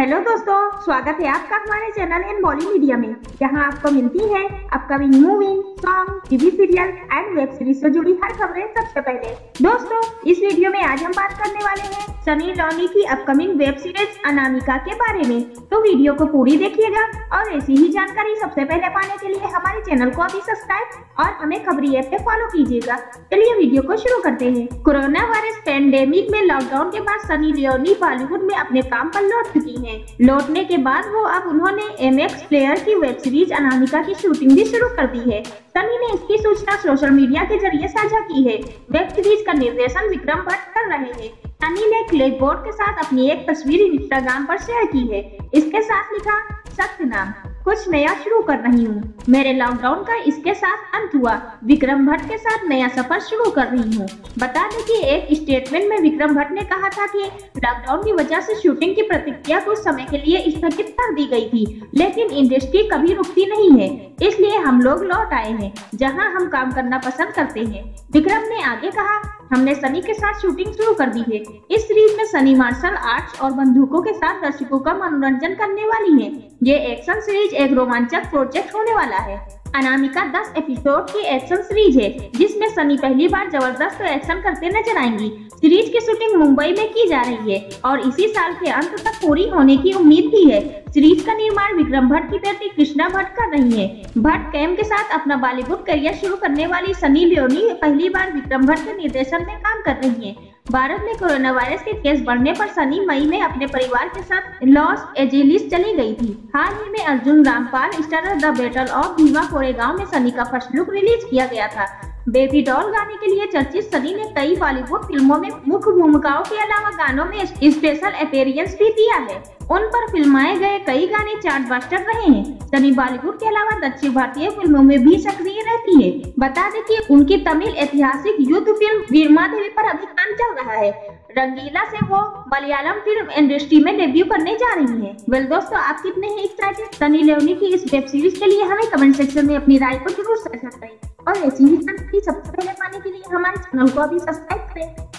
Hello दोस्तों, स्वागत है आपका हमारे चैनल इन बॉली मीडिया में, जहाँ आपको मिलती है upcoming movie song TV serial and web series से जुड़ी हर खबरें सबसे पहले। दोस्तों, इस वीडियो में आज हम बात करने वाले हैं सनी लॉनी की अपकमिंग वेब सीरीज़ अनामिका के बारे में। तो वीडियो को पूरी देखिएगा और ऐसी ही जानकारी सबसे पहले पाने के लिए हमारे चैनल को अभी सब्सक्राइब और हमें खबरी ऐप पे फॉलो कीजिएगा। चलिए वीडियो को शुरू करते हैं। कोरोना वायरस पेंडेमिक में लॉकडाउन के बाद सनी लियोनी बॉलीवुड में अपने काम पर लौट चुकी है। लौटने के बाद वो अब उन्होंने एम एक्स प्लेयर की वेब सीरीज़ अनामिका की शूटिंग भी शुरू कर दी है। सनी ने इसकी सूचना सोशल मीडिया के ज़रिए साझा की है। वेब सीरीज़ का निर्देशन विक्रम भट्ट कर रहे हैं। सनी ने क्लेबोर्ड के साथ अपनी एक तस्वीर इंस्टाग्राम पर शेयर की है। इसके साथ लिखा, सत्य नाम। कुछ नया शुरू कर रही हूँ। मेरे लॉकडाउन का इसके साथ अंत हुआ। विक्रम भट्ट के साथ नया सफ़र शुरू कर रही हूँ। बता दें कि एक स्टेटमेंट में विक्रम भट्ट ने कहा था कि लॉकडाउन की वजह से शूटिंग की प्रतिक्रिया कुछ समय के लिए स्थगित कर दी गई थी, लेकिन इंडस्ट्री कभी रुकती नहीं है। इसलिए हम लोग लौट आए हैं, जहाँ हम काम करना पसंद करते हैं। विक्रम ने आगे कहा हमने सनी के साथ शूटिंग शुरू कर दी है। इस सीरीज़ में सनी मार्शल आर्ट्स और बंदूकों के साथ दर्शकों का मनोरंजन करने वाली है। ये एक्शन सीरीज़ एक रोमांचक प्रोजेक्ट होने वाला है। अनामिका 10 एपिसोड की एक्शन सीरीज़ है, जिसमें सनी पहली बार ज़बरदस्त एक्शन करते नज़र आएँगी। सीरीज़ की शूटिंग मुंबई में की जा रही है और इसी साल के अंत तक पूरी होने की उम्मीद भी है। सीरीज़ का निर्माण विक्रम भट्ट की बेटी कृष्णा भट्ट कर रही है। भट्ट कैम के साथ अपना बॉलीवुड करियर शुरू करने वाली सनी लियोनी पहली बार विक्रम भट्ट के निर्देशन में काम कर रही है। भारत में कोरोना वायरस के केस बढ़ने पर सनी मई में अपने परिवार के साथ लॉस एंजलिस चली गई थी। हाल ही में Arjun Rampal star the battle of Bhima Koregaon में सनी का फ़र्स्ट लुक रिलीज़ किया गया था। बेबी डॉल गाने के लिए चर्चित सनी ने कई बॉलीवुड फ़िल्मों में मुख्य भूमिकाओं के अलावा गानों में स्पेशल अपेरियंस भी दिया है। उन पर फिल्माए गए कई गाने चार्ट बास्टर रहे हैं। सनी बॉलीवुड के अलावा दक्षिण भारतीय फ़िल्मों में भी सक्रिय रहती है। बता दें कि उनकी तमिल ऐतिहासिक युद्ध फ़िल्म वीरमा देवी पर अभी काम चल रहा है। रंगीला से वो मलयालम फ़िल्म इंडस्ट्री में डेब्यू करने जा रही है। वेल दोस्तों, आप कितने हैं एक्साइटेड सनी लेवनी की इस वेब सीरीज़ के लिए हमें कमेंट सेक्शन में अपनी राय को ज़रूर साझा करें। और ऐसी ही सबसे पहले पाने के लिए हमारे चैनल को अभी सब्सक्राइब करें।